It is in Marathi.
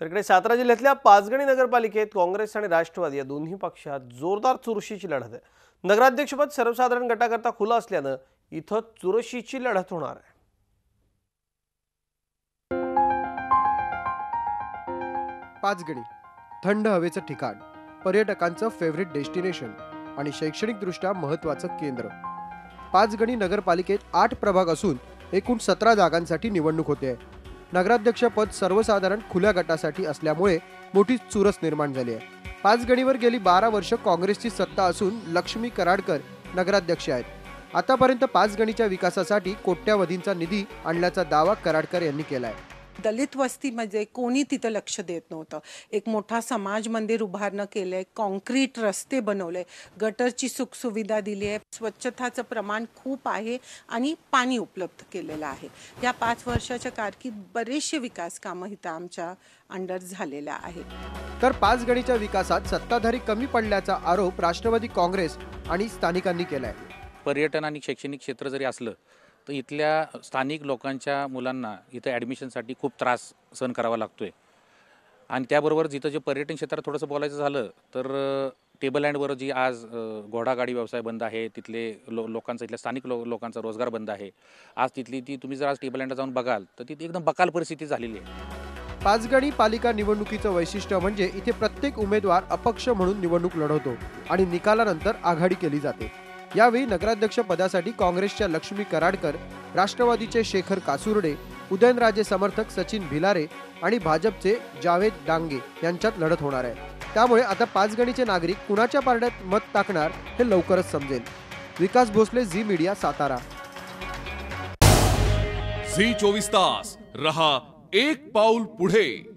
तर इकडे सातारा जिल्ह्यातल्या पाचगणी नगरपालिकेत काँग्रेस आणि राष्ट्रवादी या दोन्ही पक्षात जोरदार चुरशीची लढत आहे. नगराध्यक्षपद सर्वसाधारण गटाकरता खुलं असल्यानं इथं चुरशीची लढत होणार आहे. पाचगणी थंड हवेचं ठिकाण पर्यटकांचं फेवरेट डेस्टिनेशन आणि शैक्षणिकदृष्ट्या महत्त्वाचं केंद्र. पाचगणी नगरपालिकेत आठ प्रभाग असून एकूण सतरा जागांसाठी निवडणूक होते. नगराध्यक्षपद सर्वसाधारण खुल्या गटासाठी असल्यामुळे मोठी चुरस निर्माण झाली आहे. पाच गणीवर गेली बारा वर्ष काँग्रेसची सत्ता असून लक्ष्मी कराडकर नगराध्यक्ष आहेत. आतापर्यंत पाच गणीच्या विकासासाठी कोट्यावधींचा निधी आणल्याचा दावा कराडकर यांनी केला आहे दलित वस्तीमध्ये कोणी तिथं लक्ष देत नव्हतं. एक मोठा समाज मंदिर उभारणं केलं आहे कॉन्क्रीट रस्ते बनवले गटरची सुखसुविधा दिली आहे स्वच्छताचं प्रमाण खूप आहे आणि पाणी उपलब्ध केलेलं आहे. या पाच वर्षाच्या कारकीर्द बरेचसे विकास कामं इथं आमच्या अंडर झालेल्या आहेत. तर पाचगणीच्या विकासात सत्ताधारी कमी पडल्याचा आरोप राष्ट्रवादी काँग्रेस आणि स्थानिकांनी केलाय. पर्यटन आणि शैक्षणिक क्षेत्र जरी असलं तर इथल्या स्थानिक लोकांच्या मुलांना इथं ॲडमिशनसाठी खूप त्रास सहन करावा लागतो आहे आणि त्याबरोबर जिथं जे पर्यटन क्षेत्रात थोडंसं बोलायचं झालं तर टेबल लँडवर जी आज घोडागाडी व्यवसाय बंद आहे तिथले लो लोकांचा इथल्या स्थानिक लो लोकांचा रोजगार बंद आहे. आज तिथली ती तुम्ही जर आज टेबल लँडला जाऊन बघाल तर तिथे एकदम बकाल परिस्थिती झालेली आहे. पाचगणी पालिका निवडणुकीचं वैशिष्ट्य म्हणजे इथे प्रत्येक उमेदवार अपक्ष म्हणून निवडणूक लढवतो आणि निकालानंतर आघाडी केली जाते. यावेळी नगराध्यक्ष पदासाठी काँग्रेसच्या लक्ष्मी कराडकर राष्ट्रवादीचे शेखर कासुर्डे उदयनराजे समर्थक सचिन भिलारे आणि भाजपचे जावेद डांगे यांच्यात लढत होणार आहे. त्यामुळे आता पाचगणीचे नागरिक कुणाच्या पारड्यात मत टाकणार हे लवकरच समजेल. विकास भोसले झी मीडिया सातारा. झी चोवीस तास. रहा एक पाऊल पुढे.